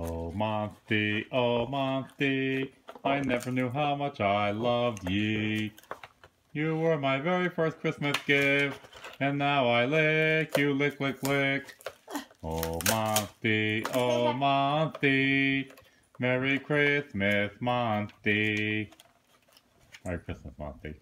Oh, Monty, oh, Monty, I never knew how much I loved ye. You were my very first Christmas gift, and now I lick you, lick, lick, lick. Oh, Monty, oh, Monty, Merry Christmas, Monty. Merry Christmas, Monty.